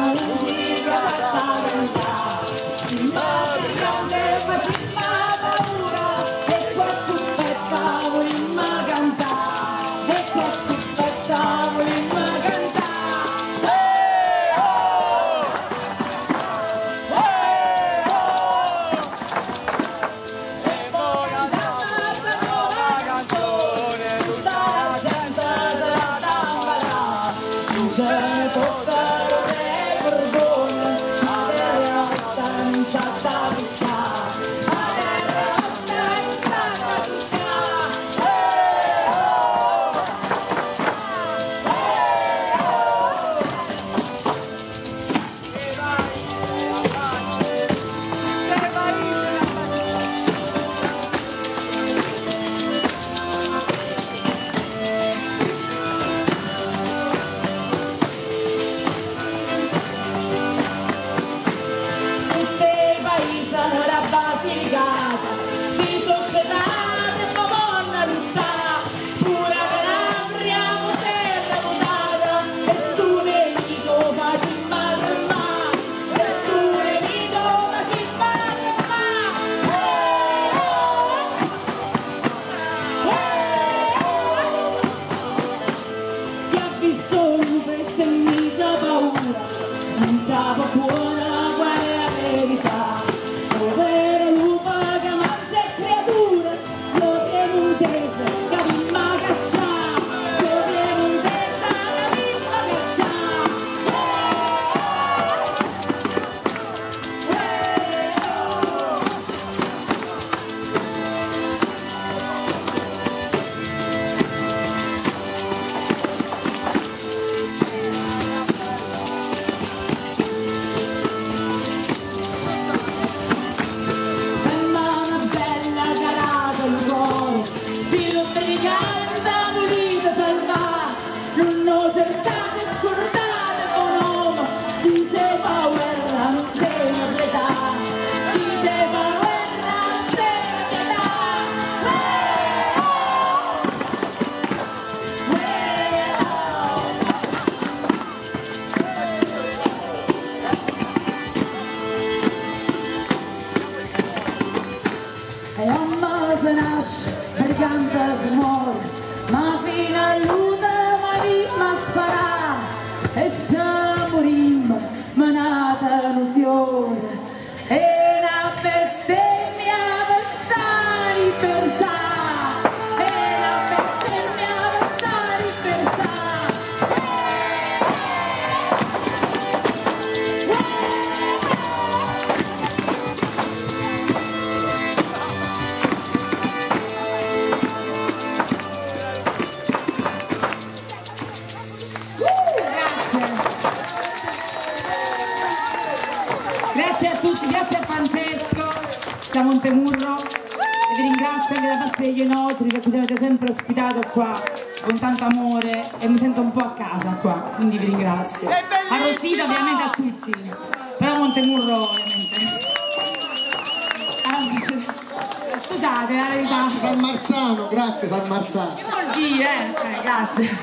Amiga. what? Lammas yn as, yr gantas yn môr da Montemurro e vi ringrazio anche da parte degli Enotri che ci avete sempre ospitato qua con tanto amore e mi sento un po' a casa qua, quindi vi ringrazio. A Rosita ovviamente a tutti, però a Montemurro ovviamente. Ah, scusate, la verità. San Marzano, grazie San Marzano. Che vuol dire? Eh, grazie.